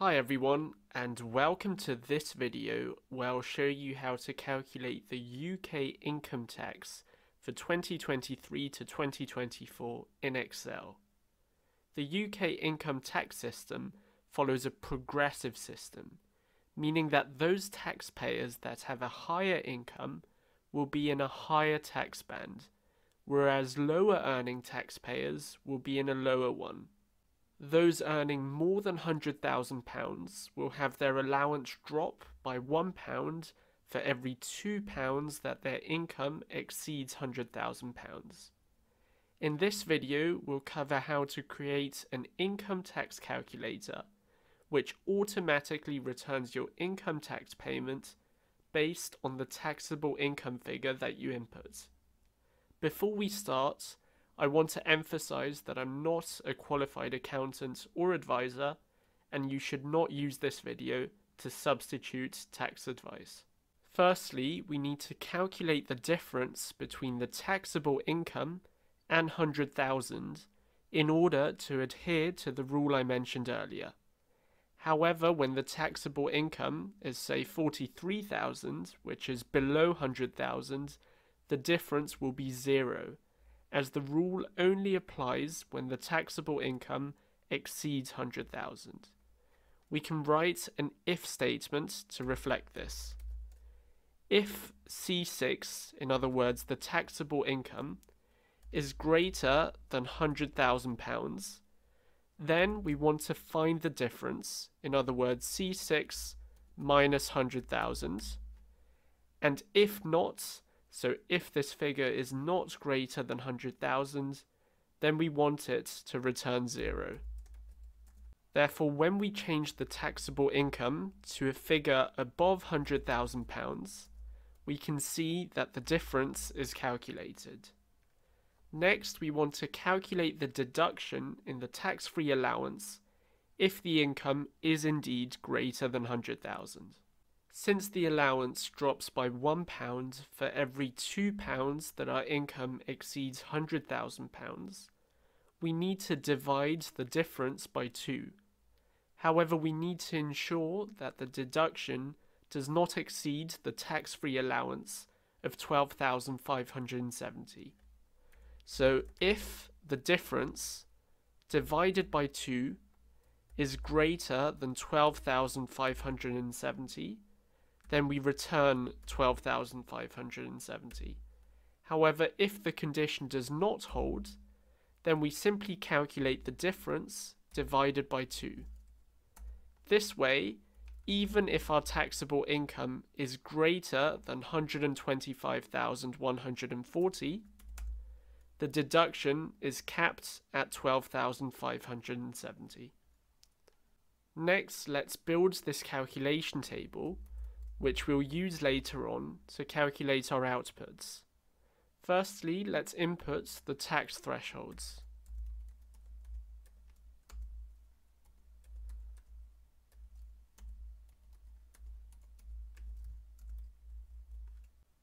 Hi everyone and welcome to this video where I'll show you how to calculate the UK income tax for 2023 to 2024 in Excel. The UK income tax system follows a progressive system, meaning that those taxpayers that have a higher income will be in a higher tax band, whereas lower earning taxpayers will be in a lower one. Those earning more than £100,000 will have their allowance drop by £1 for every £2 that their income exceeds £100,000. In this video, we'll cover how to create an income tax calculator, which automatically returns your income tax payment based on the taxable income figure that you input. Before we start, I want to emphasize that I'm not a qualified accountant or advisor, and you should not use this video to substitute tax advice. Firstly, we need to calculate the difference between the taxable income and 100,000 in order to adhere to the rule I mentioned earlier. However, when the taxable income is say 43,000, which is below 100,000, the difference will be zero as the rule only applies when the taxable income exceeds 100,000. We can write an if statement to reflect this. If C6, in other words, the taxable income, is greater than £100,000, then we want to find the difference, in other words, C6 minus 100,000. And if not, so if this figure is not greater than 100,000, then we want it to return 0. Therefore, when we change the taxable income to a figure above £100,000, we can see that the difference is calculated. Next, we want to calculate the deduction in the tax-free allowance if the income is indeed greater than 100,000. Since the allowance drops by £1 for every £2 that our income exceeds £100,000, we need to divide the difference by 2. However, we need to ensure that the deduction does not exceed the tax-free allowance of 12,570. So if the difference divided by 2 is greater than 12,570, then we return 12,570. However, if the condition does not hold, then we simply calculate the difference divided by 2. This way, even if our taxable income is greater than 125,140, the deduction is capped at 12,570. Next, let's build this calculation table which we'll use later on to calculate our outputs. Firstly, let's input the tax thresholds.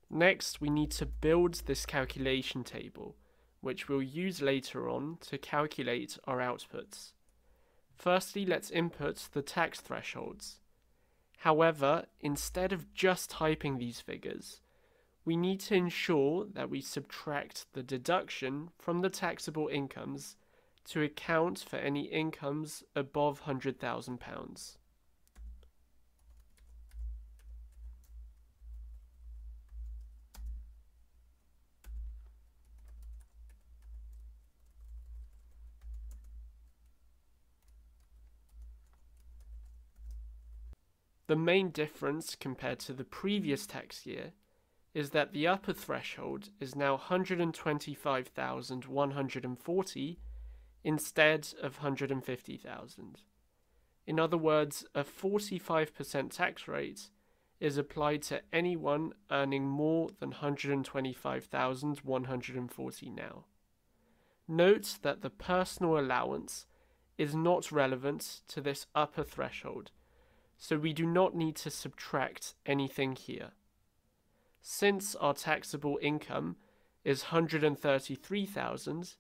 Next, we need to build this calculation table, which we'll use later on to calculate our outputs. Firstly, let's input the tax thresholds. However, instead of just typing these figures, we need to ensure that we subtract the deduction from the taxable incomes to account for any incomes above £100,000. The main difference compared to the previous tax year is that the upper threshold is now 125,140 instead of 150,000. In other words, a 45% tax rate is applied to anyone earning more than 125,140 now. Note that the personal allowance is not relevant to this upper threshold so we do not need to subtract anything here. Since our taxable income is 133,000,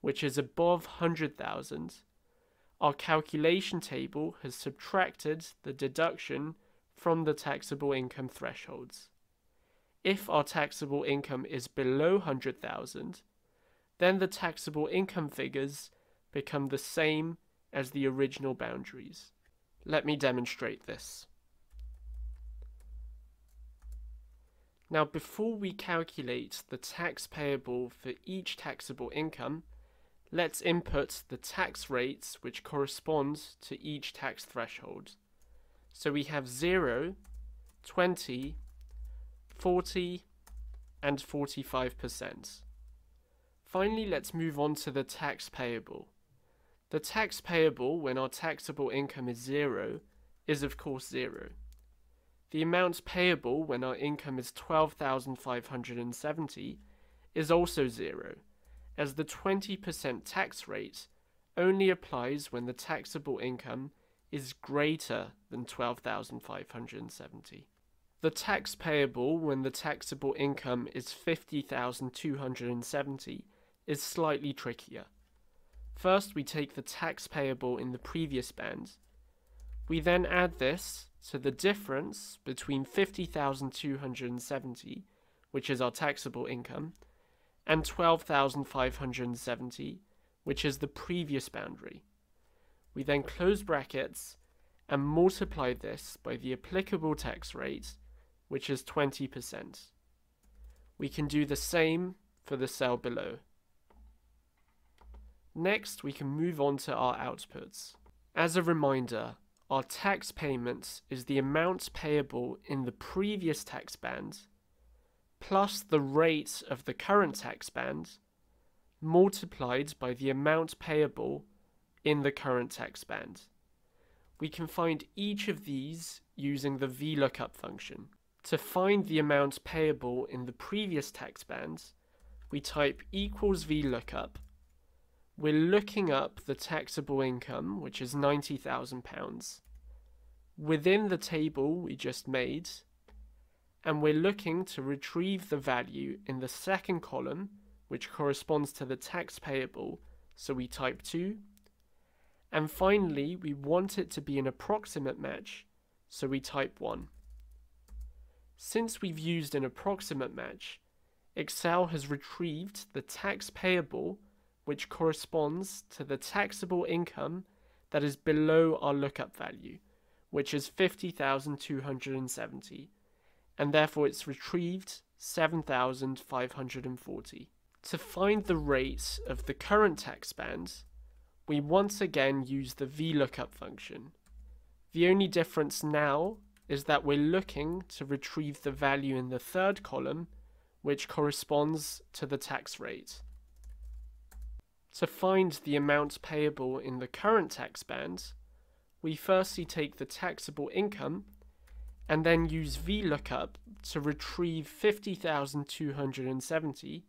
which is above 100,000, our calculation table has subtracted the deduction from the taxable income thresholds. If our taxable income is below 100,000, then the taxable income figures become the same as the original boundaries. Let me demonstrate this. Now before we calculate the tax payable for each taxable income, let's input the tax rates which correspond to each tax threshold. So we have 0, 20, 40 and 45%. Finally, let's move on to the tax payable. The tax payable when our taxable income is zero is of course zero. The amount payable when our income is 12,570 is also zero, as the 20% tax rate only applies when the taxable income is greater than 12,570. The tax payable when the taxable income is 50,270 is slightly trickier. First, we take the tax payable in the previous band. We then add this to the difference between 50,270, which is our taxable income, and 12,570, which is the previous boundary. We then close brackets and multiply this by the applicable tax rate, which is 20%. We can do the same for the cell below. Next, we can move on to our outputs. As a reminder, our tax payment is the amount payable in the previous tax band plus the rate of the current tax band multiplied by the amount payable in the current tax band. We can find each of these using the VLOOKUP function. To find the amount payable in the previous tax band, we type equals VLOOKUP we're looking up the taxable income, which is £90,000, within the table we just made, and we're looking to retrieve the value in the second column, which corresponds to the tax payable, so we type 2. And finally, we want it to be an approximate match, so we type 1. Since we've used an approximate match, Excel has retrieved the tax payable which corresponds to the taxable income that is below our lookup value, which is 50,270, and therefore it's retrieved 7,540. To find the rate of the current tax band, we once again use the VLOOKUP function. The only difference now is that we're looking to retrieve the value in the third column, which corresponds to the tax rate. To find the amount payable in the current tax band, we firstly take the taxable income and then use VLOOKUP to retrieve 50,270,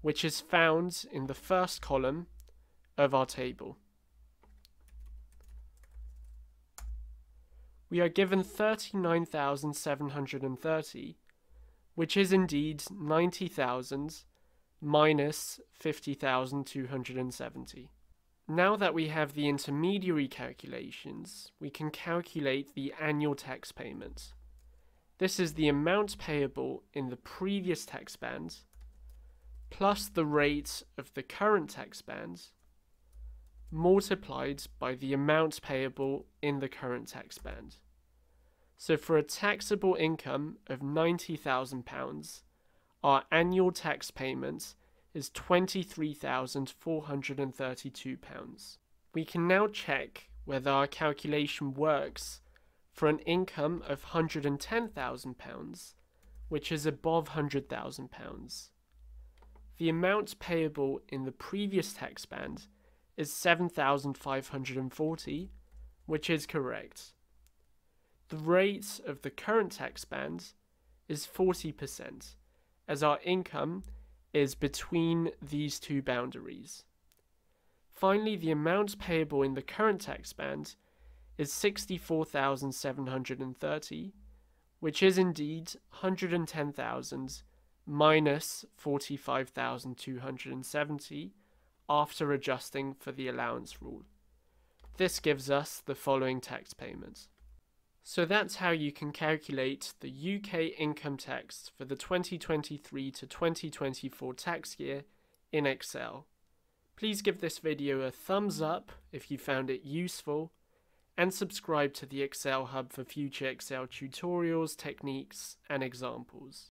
which is found in the first column of our table. We are given 39,730, which is indeed 90,000 minus 50,270. Now that we have the intermediary calculations, we can calculate the annual tax payment. This is the amount payable in the previous tax band plus the rate of the current tax band multiplied by the amount payable in the current tax band. So for a taxable income of £90,000, our annual tax payment is £23,432. We can now check whether our calculation works for an income of £110,000, which is above £100,000. The amount payable in the previous tax band is 7,540, which is correct. The rate of the current tax band is 40%, as our income is between these two boundaries. Finally, the amount payable in the current tax band is 64,730, which is indeed 110,000 minus 45,270 after adjusting for the allowance rule. This gives us the following tax payments. So that's how you can calculate the UK income tax for the 2023 to 2024 tax year in Excel. Please give this video a thumbs up if you found it useful and subscribe to the Excel Hub for future Excel tutorials, techniques and examples.